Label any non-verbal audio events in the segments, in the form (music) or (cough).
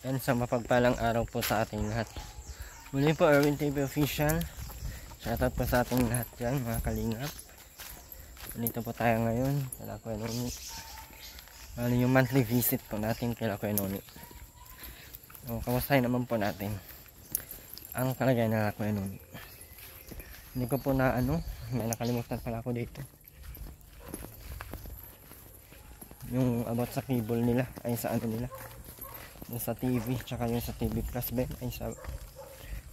Yan sa mapagpalang araw po sa ating lahat. Muli po Erwin TV Official. Shoutout po sa ating lahat dyan mga kalingap. Dito po tayo ngayon. Kala Kuya Noni. Ano yung monthly visit po natin kila Kuya Noni. O, kamustahin naman po natin ang kalagayan ng Kuya Noni. Hindi ko po na ano, may nakalimutan pala ako dito. Yung about sa cable nila, ay sa ano nila. Sa TV, tsaka yung sa TV Plus ba yun? Ay sa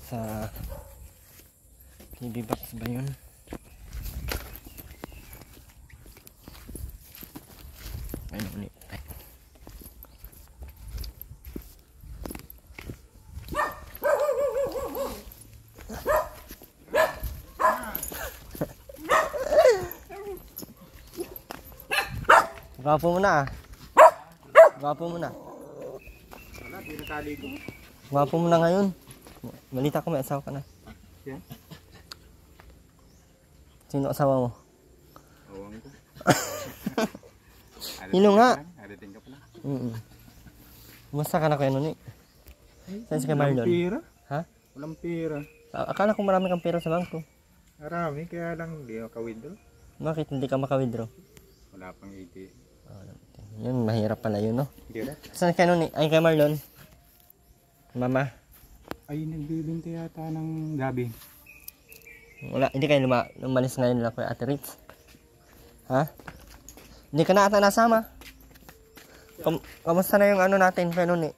sa TV box ba yun? Ayun ulit. Gwapo mo na ah. Gwapo mo. Wala, di nakaligo. Gwapo mo na ngayon. Balita ko may asawa ka na. Yan. Sino asawa mo? Awang ko. (laughs) Sino nga? Adating ka pala. Mm Kumusta ka na kayo nun eh? Saan si kay Marlon? Pera. Ha? Walang pera. A- Akala ko marami kang pera sa bangko. Marami, kaya lang hindi maka-withdraw. Bakit hindi ka maka-withdraw? Wala pang ATM. Yun, mahirap pala yun, no? Hindi Saan kayo nun eh? Ay, kay Marlon? Mama? Ay, nagbibinti yata ng gabi. Wala, hindi kayo luma, lumalis ngayon nila kay Ate Ritz? Ha? Hindi ka na ata nasama? Kam kamusta na yung ano natin, nun eh?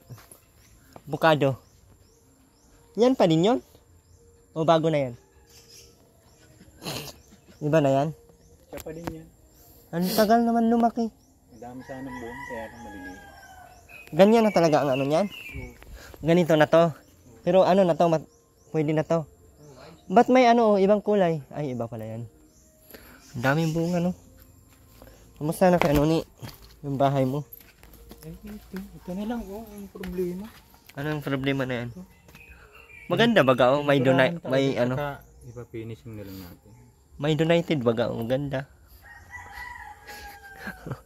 Bukado. Yan pa din yun? O bago na yan? Iba na yan? Siya pa din yan. Ang tagal naman lumaki. Madami sanang buong, kaya lang maliliit. Ganyan na talaga ang ano niyan? Ganito na to. Pero ano na to, mat- pwede na to. Ba't may ano, oh, ibang kulay? Ay, iba pala yan. Ang daming bunga, no? Kamusta na kay ano ni yung bahay mo? Ay, ito. Ito na lang, oh, ang problema. Ano ang problema na yan? Maganda baga, oh. May, Turahan may ano, Ipa-finishing na lang natin. may donated baga, oh. Maganda. (laughs)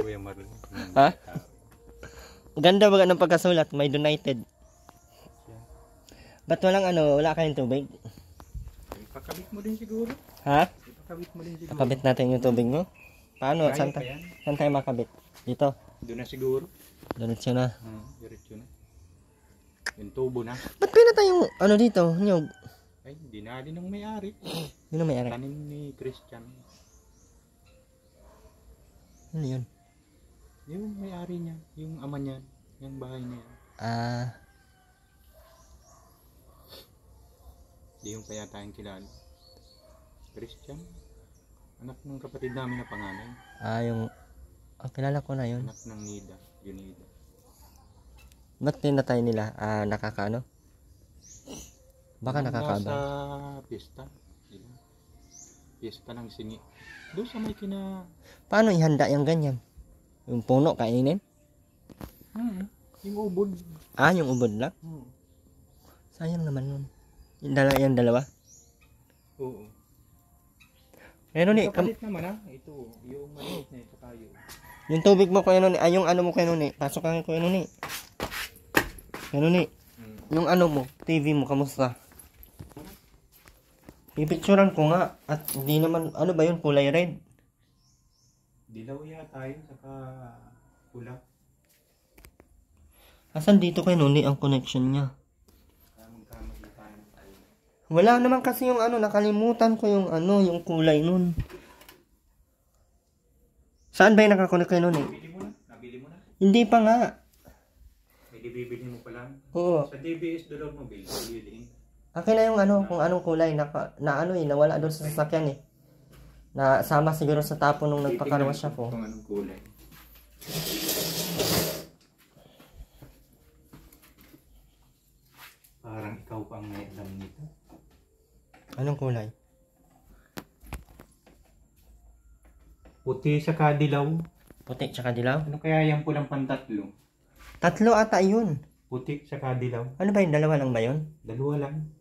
Kuya Marlon. Ha? Maganda baga ng pagkasulat, may donated. Ba't walang ano, wala kayong tubig? Ipakabit mo din siguro. Ha? Ipakabit mo din siguro. Kakabit natin yung tubig mo? Paano? Kaya Saan, pa yan. saan tayo makabit? Dito. Doon na siguro. Diretso na. Ah, diretso na. Yung tubo na. Ba't pinatay yung ano dito? Nyog. Ay, ng may-ari. Yun ang may arak. Tanim ni Christian. Ano yun? Yung may-ari niya. Yung ama niya. Yung bahay niya. Ah, Di yung kaya tayong kilala. Christian. Anak ng kapatid namin na panganay. ah, yung... Ah, kilala ko na yun. Anak ng Nida. Junida. Ba't pinatay nila? Ah, nakakaano? Baka Handa nakakaba. Sa pista. Pista ng singi. Doon sa may kina... Paano ihanda yung ganyan? Yung puno, kainin? Hmm, yung ubod. Ah, yung ubod lang? Hmm. Sayang naman nun. Yung dala, yung dalawa? Oo. Pero ni, kam- naman ha. Ito. Yung maliit na ito tayo. yung tubig mo kayo nun, ay yung ano mo kayo nun eh. Pasok ka kayo eh. Kayo nun eh. Hmm. Yung ano mo, TV mo, kamusta? Pipicturan ko nga. At hindi naman, ano ba yun, kulay red? Dilaw yata yun. Saka pula. Asan dito kay Nuni ang connection niya? Wala naman kasi yung ano, nakalimutan ko yung ano, yung kulay nun. Saan ba yung nakakonect kay Nuni? Bili mo na. Nabili mo na. Hindi pa nga. May bibili mo pa lang. Oo. Sa DBS doon mo bili. Biliin. Akin na yung ano, kung anong kulay, naka, na ano eh, nawala doon sa sasakyan eh. Na sama siguro sa tapo nung nagpakarwas siya ko. Kung anong kulay. Parang ikaw pa ang may alam nito. Anong kulay? Puti sa kadilaw. Puti tsaka dilaw? Ano kaya yung pulang pantatlo? Tatlo ata yun. Puti sa kadilaw. Ano ba yung dalawa lang ba yun? Dalawa lang.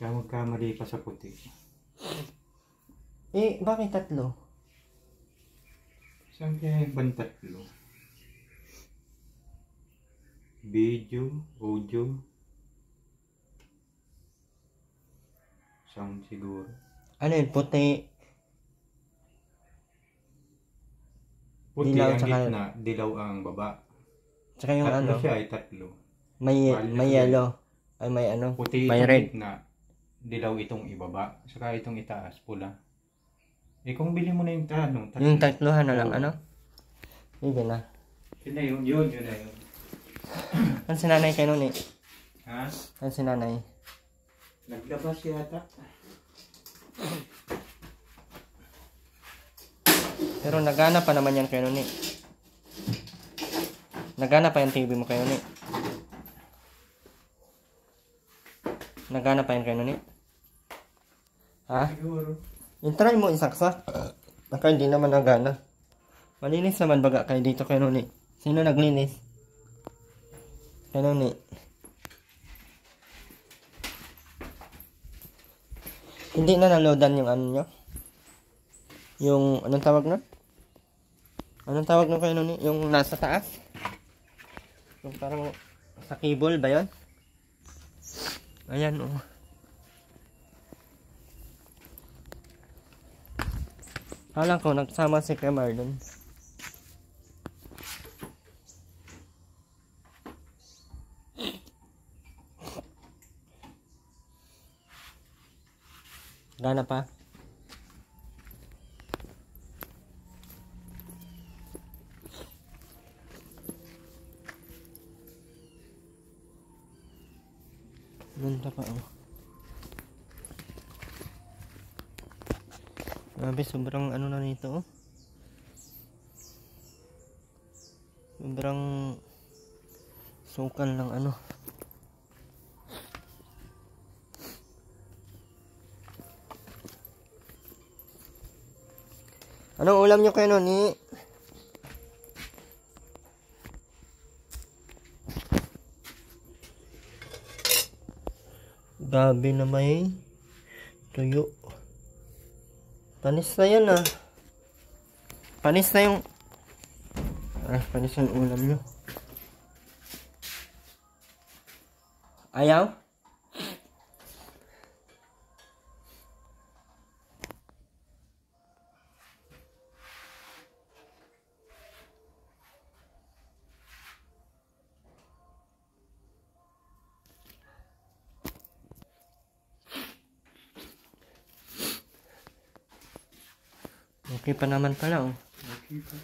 Kaya magkamali pa sa puti. Eh, bakit tatlo? Saan kaya yung bang tatlo? Video, audio, sound siguro. Ano yun? Puti. Puti Dilaw ang tsaka- gitna, dilaw ang baba. Tsaka yung tatlo ano. siya ay tatlo. May, Bali- may yellow. Ay, may ano. Puti May red. gitna, dilaw itong ibaba. Saka itong itaas, pula. Eh kung bili mo na yung ano, tatlo. Yung tatluhan na lang, ano? Sige na. Yun na yun, yun, yun na yun. (coughs) Ano si nanay kayo nun eh? Ha? Ano si nanay? Naglabas yata. Pero nagana pa naman yan kayo nun eh. Nagana pa yung TV mo kayo nun eh. Nagana pa yan kayo nun eh. Ha? Siguro. Yung try mo isaksak. Baka hindi naman nagana. Malinis naman baga kayo dito kayo nun eh. Sino naglinis? Kayo nun eh. Hindi na naloadan yung ano nyo? Yung, anong tawag nun? Anong tawag nun kayo nun eh? Yung nasa taas? Yung parang sa cable ba yun? Ayan oh. Alam ko, nagsama si Kemar dun. Gana pa? Ganda pa oh. Grabe, sobrang ano na nito oh. Sobrang sukal ng ano. Anong ulam nyo kayo nun eh? Gabi na may tuyo. Panis na yan ah. Panis na yung... Ah, panis na yung ulam nyo. Ayaw? Okay pa naman pala oh. Okay pa.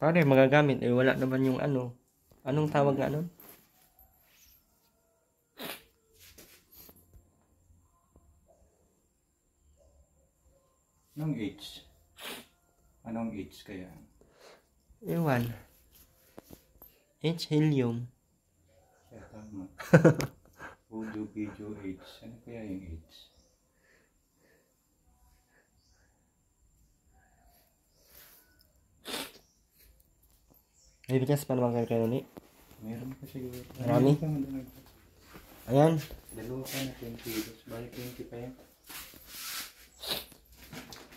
Pare, magagamit. Eh, wala naman yung ano. Anong tawag nga nun? Anong H? Anong H kaya? Ewan. H. Helium. Kaya tama. (laughs) Audio, video, H. Ano kaya yung H? May bigas pa naman kayo kayo ni. Meron pa siguro. Marami? Ayan. Dalawa pa na 20 kilos. Bali 20 pa yan.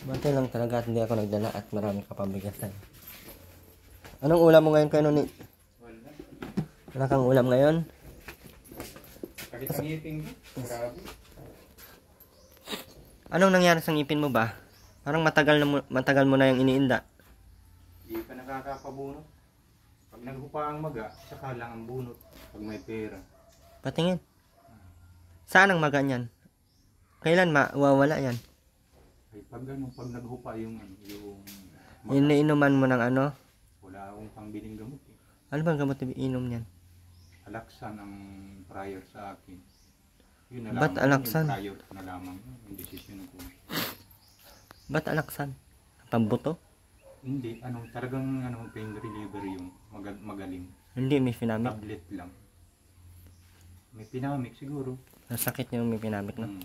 Bante lang talaga at hindi ako nagdala at marami ka pang bigasan. Anong ulam mo ngayon kayo ni? Wala. Wala kang ulam ngayon? Sakit ang ngipin ko. Grabe. Anong nangyari sa ngipin mo ba? Parang matagal na mo, matagal mo na yung iniinda. Di pa nakakapabunot. Naghupa ang maga, saka lang ang bunot. Pag may pera. Patingin. Saan ang maga niyan? Kailan mawawala yan? Ay pag ano, pag naghupa yung ano, yung maga, Iniinuman mo ng ano? wala akong pangbiling gamot eh. Ano bang gamot na inom niyan? Alaksan ang prior sa akin. Yun Ba't ko, alaksan? Yung prior na lamang yun, yung decision ko. Ba't alaksan? Pambuto? Hindi, ano, talagang ano, pain reliever yung magal magaling. Hindi, may pinamik. Tablet lang. May pinamik siguro. Ang sakit niya yung may pinamik, no? Hmm.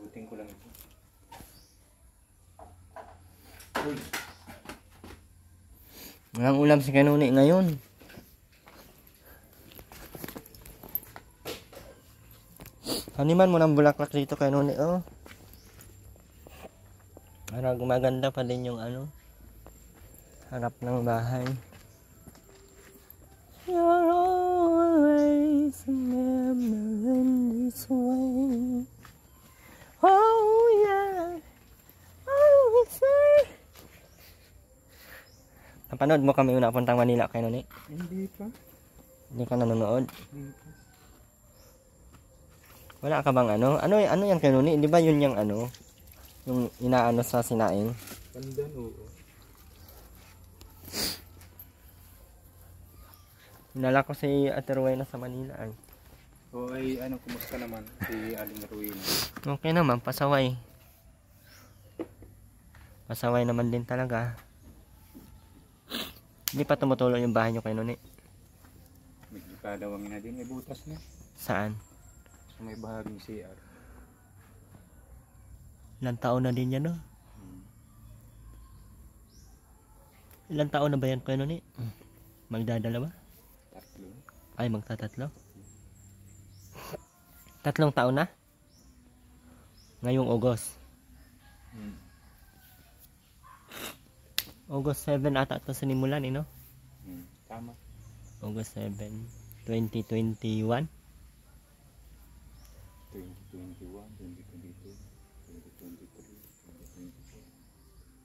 Buting ko lang ito. Uy, Walang ulam si Kanuni ngayon. Haniman mo ng bulaklak dito Kanuni, oh. Para gumaganda pa din yung ano. Harap ng bahay. You're always remember in this way. Oh yeah, will say. Napanood mo kami una puntang Manila kayo ni? Hindi pa. Hindi ka nanonood? Hindi pa. Wala ka bang ano? Ano ano yan kayo ni? Di ba yun yung ano? Yung inaano sa sinaing? Pandan, oo. Hinala ko si Ate Rowena sa Manila ay. O ay, ano, kumusta naman si Aling Ruin? Okay naman, pasaway. Pasaway naman din talaga. Hindi pa tumutulo yung bahay nyo kay Nuni. Medyo kadawangin na din, may butas na. Saan? So may bahaging CR. Ilang taon na din yan, no? Ilang taon na ba yan kay Nuni? Magdadalawa? Tatlo. Ay, magtatatlo? Tatlong taon na? Ngayong August. Hmm. August 7 ata ito sinimulan, eh, no? Hmm. Tama. August 7, 2021. 2021, 2022,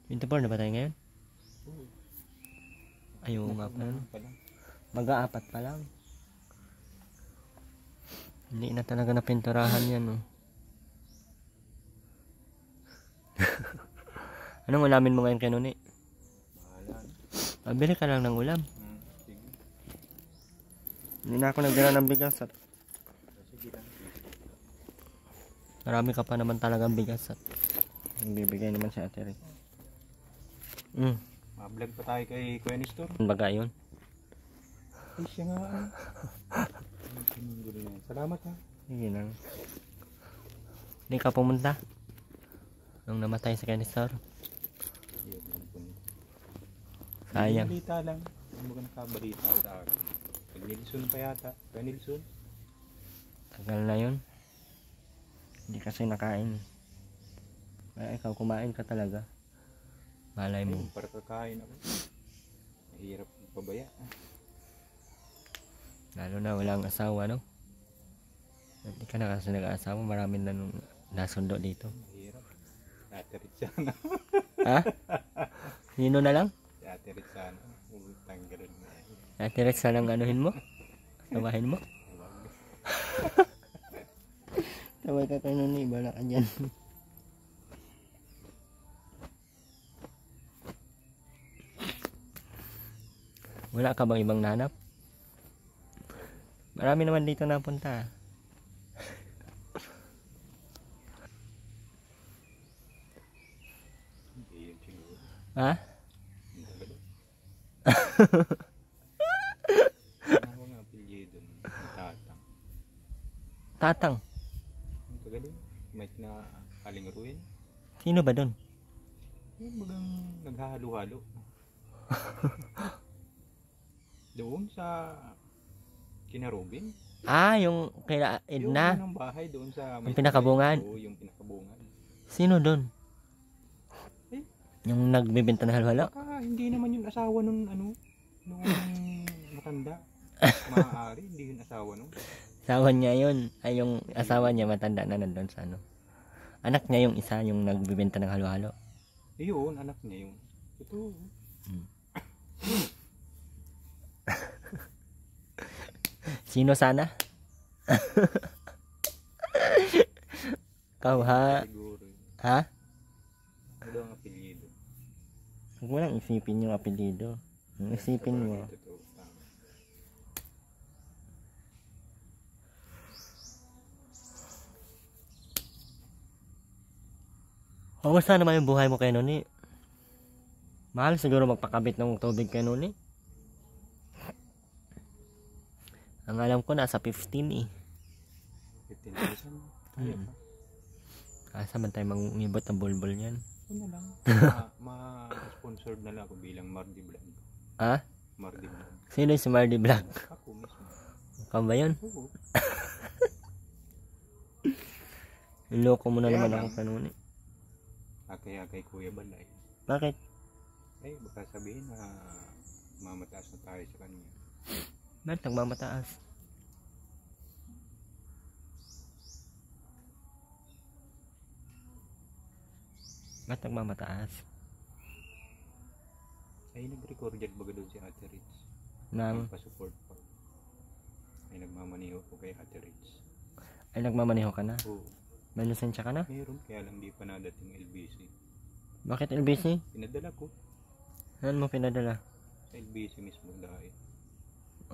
24 na ba tayo ngayon? Oo. Ayaw nga pa. Mag-aapat pa lang. Hindi na talaga napinturahan yan, oh. (laughs) Anong ulamin mo ngayon kay Nuni? Pabili ka lang ng ulam. Hmm. Hindi na ako nagdala ng bigas at marami ka pa naman talagang bigas at bibigay naman si Ate Rick. Hmm, Ma-vlog pa tayo kay Kuya Nestor. baga yun. Ay, siya nga. Ay. Salamat ha. Sige lang. Hindi ka pumunta? Nung namatay? Yun, yan po. Sayang. Balita lang. Ang mga nakabalita sa akin. Pag Nilson pa yata. Kuya Nilson. Tagal na yun. Hindi kasi nakain. Kaya ikaw kumain ka talaga. Malay mo. Ayun, para kakain ako. Mahirap pabaya. Lalo na walang asawa, no? Hindi ka na kasi nag-asawa. Marami na nung nasundo dito. Mahirap. Ate Rizana. Ha? Sino na lang? Ate Rizana. Tanggalin mo. Ate Rex na lang anuhin mo? Tawahin mo? (laughs) Tawag ka kayo nun, iba na ka Wala ka bang ibang nanap? Marami naman dito napunta. Ha? (laughs) Tatang. May na aling ruin. Sino ba dun? Yung bagang naghahalo-halo. (laughs) doon sa kina Robin. Ah, yung kila Yung Edna. unang bahay doon sa... Yung pinakabungan? Oo, yung pinakabungan. Sino dun? Eh? Yung nagbibenta ng halwala? Baka hindi naman yung asawa nung ano, nung matanda. (laughs) Maaari, hindi yung asawa nung. Asawa niya yun. Ay, yung asawa niya matanda na nandun sa ano. Anak niya yung isa, yung nagbibenta ng halo-halo. Eh yun, anak niya yun. Ito. (coughs) Sino sana? Ikaw ha? Ha? Ano ang apelyido? Huwag mo lang isipin yung apelido. Isipin mo. Kamusta naman yung buhay mo kay Noni? Mahal siguro magpakabit ng tubig kay Noni. Ang alam ko nasa 15 eh. 15,000. Kaya Mm. pa. Asa man tayo mangibot ng bulbul niyan? Ano na lang. Ma- (laughs) Ma-sponsored na lang ako bilang Mardi Vlog. Ha? Mardi Vlog. Sino yung si Mardy Black? Ako mismo. Ikaw ba yun? Oo. (laughs) Iloko mo na Kaya naman lang. ako kay Noni. Ah, kaya kay Kuya Balay. Bakit? Eh, baka sabihin na mamataas na tayo sa kanya. Ba't nagmamataas? Ba't nagmamataas? Ay, nag-record yan baga doon si Ate Ritz. Nang, Nagpa-support pa. Ay, nagmamaniho ko kay Ate Ritz. ay nagmamaneho ka na? Oo, May lisensya ka na? meron. Kaya lang di pa nadating LBC. Bakit LBC? Pinadala ko Saan mo pinadala? sa LBC mismo dahil.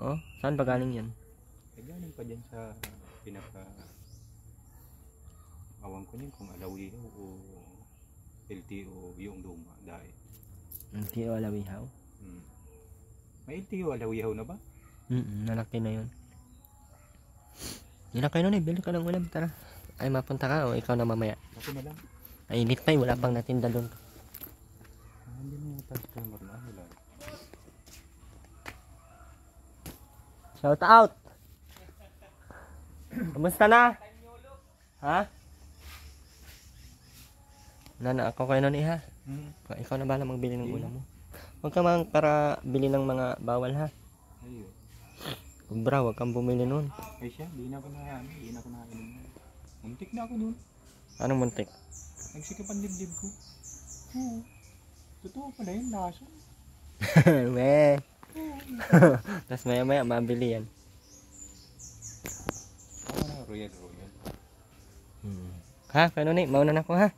Oh, saan ba galing yan? Eh, galing pa dyan sa pinaka... Awang ko niyan kung alawiho o LTO yung luma dahil. Hindi o alawihaw? Hmm. May LTO alawiho na ba? Mm nalaki na yun. Hindi na kayo nun eh, bili ka ng ulam, tara. Ay, mapunta ka o ikaw na mamaya. Ako na lang. Ay, init pa eh, wala pang natinda doon. Ah, hindi na yata sa camera na. Wala. Shout out! Kamusta na? Ha? Wala na ako kayo nun eh ha. Hmm. Ikaw na bala magbili ng ulam mo. Huwag ka mang para bili ng mga bawal ha. Ayun. Bra, huwag kang bumili nun. Ay siya, di na ako na, di na ako na. Muntik na ako nun. Anong muntik? Nagsikip ang dibdib ko. Oo. Totoo pala yun, laso. (laughs) We. (laughs) Tapos maya maya mabili yan. Royal, royal. Hmm. Ha? Kano ni? Mauna na ako ha?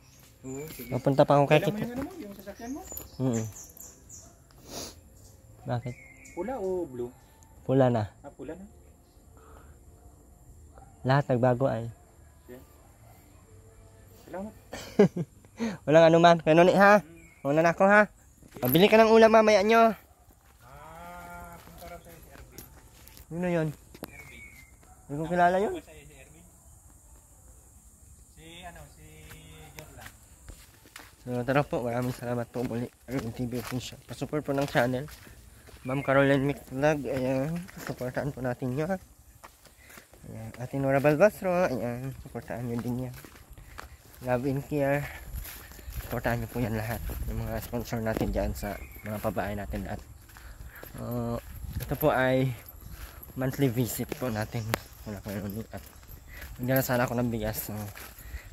Mapunta pa ako kay kita. yung sasakyan mo? Mm Bakit? Pula o blue? Pula na. Ah, pula na. Lahat nagbago ay. Salamat. (laughs) Walang anuman. Kano ni ha? Mauna na ako ha? Mabili ka ng ulam mamaya nyo. Ah, punta raw sa'yo si Erwin. Yun? Erwin. Hindi ko kilala yun. Si Erwin? Si, ano, si Jorlan. So tara po, maraming salamat po muli. Arvin TV Official. Pasupport po ng channel. Ma'am Caroline Mix Vlog. Ayan, supportahan po natin yun. Ayan, Ate Nora Balbastro. Ayan, supportahan nyo din yan. Love and Care. Supportahan nyo po yan lahat. Yung mga sponsor natin dyan sa mga pabahay natin lahat. Uh, ito po ay monthly visit po natin. Wala ko yun. At Nandiyan na sana ako ng bigas. So,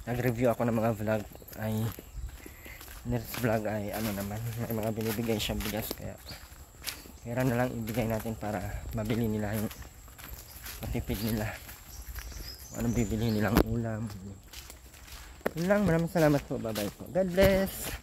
nag-review ako ng mga vlog. Ay next vlog ay ano naman. May mga binibigay siyang bigas. Kaya pera na lang ibigay natin para mabili nila yung matipid nila. Kung anong bibili nilang ulam. Yun lang. Maraming salamat po. Bye bye po. God bless